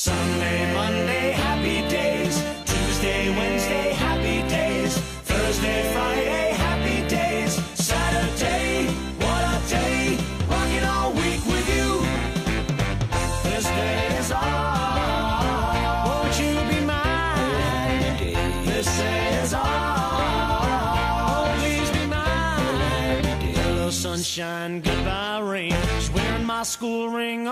Sunday, Monday, happy days. Tuesday, Wednesday, happy days. Thursday, Friday, happy days. Saturday, what a day. Rocking all week with you. This day is all. Won't you be mine? This day is all. Please be mine. Hello, sunshine, goodbye, rain. Just wearing my school ring.